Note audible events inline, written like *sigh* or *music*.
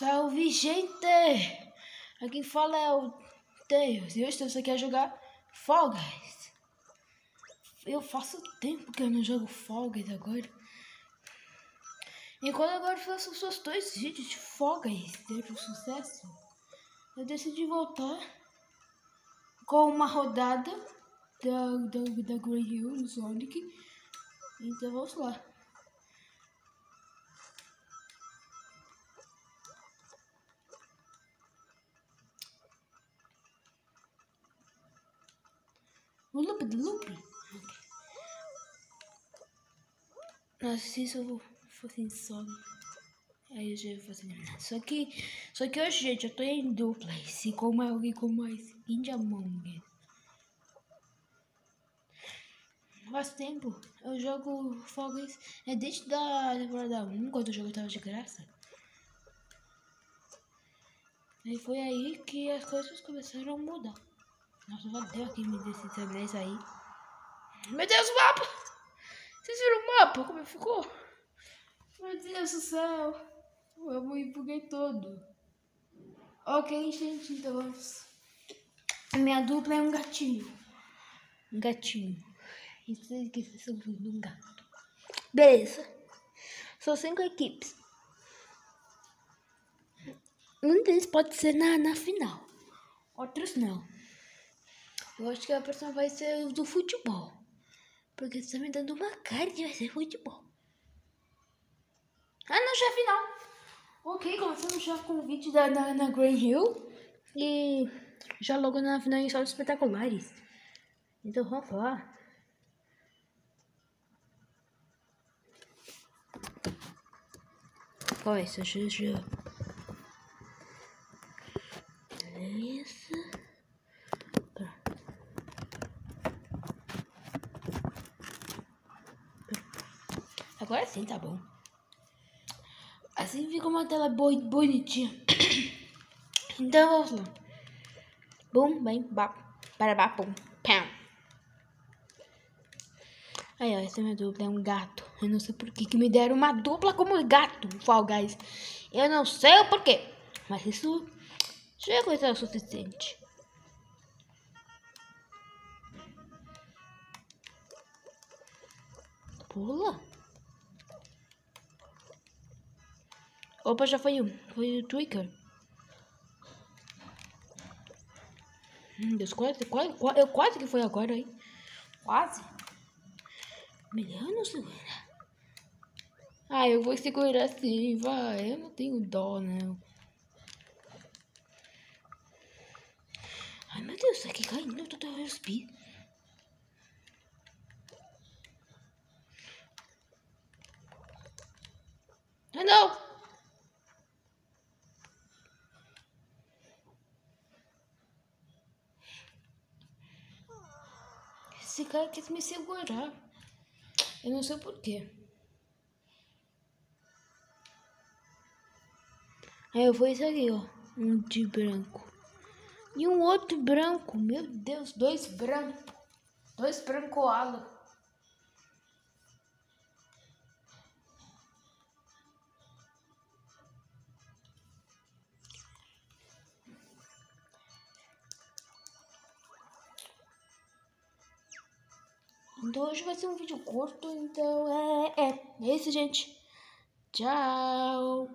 Salve, gente! Aqui quem fala é o Tails e hoje você quer jogar Fall Guys. Eu faço tempo que eu não jogo Fall Guys agora. Enquanto agora faço só dois vídeos de Fall Guys teve um sucesso, eu decidi voltar com uma rodada da, da, da Grey Hill no Sonic. Então vamos lá. O loop do loop? Nossa, se isso fosse solo. Aí eu já ia fazer Só que, só que hoje, gente, eu tô em dupla. Se como alguém com mais Índia Among Faz tempo. Eu jogo Guys. É desde da temporada 1, quando o jogo tava de graça. E foi aí que as coisas começaram a mudar. Nossa, já deu aqui me desses anéis aí. Meu Deus, o mapa! Vocês viram o mapa? Como ficou? Meu Deus do céu! Eu me buguei todo. Ok, gente, então vamos. A minha dupla é um gatinho. Um gatinho. Isso aqui são um gato. Beleza. São cinco equipes. Um deles pode ser na, na final. Outros não. Eu acho que a próxima vai ser do futebol. Porque você tá me dando uma cara de vai ser futebol. Ah, não, já final. Ok, começamos já com o vídeo da, na, Green Hill. E já logo na final em saltos espetaculares. Então vamos lá. Qual é essa, Juju? Beleza. Agora sim tá bom. Assim fica uma tela bonitinha. *coughs* Então vamos lá. Bum, bem, bap, barabá, pum, pam. Aí, ó, essa minha dupla, é um gato. Eu não sei por que, que me deram uma dupla como gato, Fall Guys. Eu não sei o porquê, mas isso já é coisa o suficiente. Pula. Opa, já foi um. Foi o Twicker. Hum, Deus, quase, quase, quase, eu quase que foi agora aí. Quase. Melhor não segurar. Ah, eu vou segurar assim, vai. Eu não tenho dó, não. Ai, meu Deus, isso aqui caindo toda vez speed. Ah, não! Esse cara quis me segurar. Eu não sei porquê. Aí eu vou esse aqui, ó. Um de branco. E um outro branco. Meu Deus, dois brancos. Dois branco Então hoje vai ser um vídeo curto, então é, é, é isso, gente. Tchau.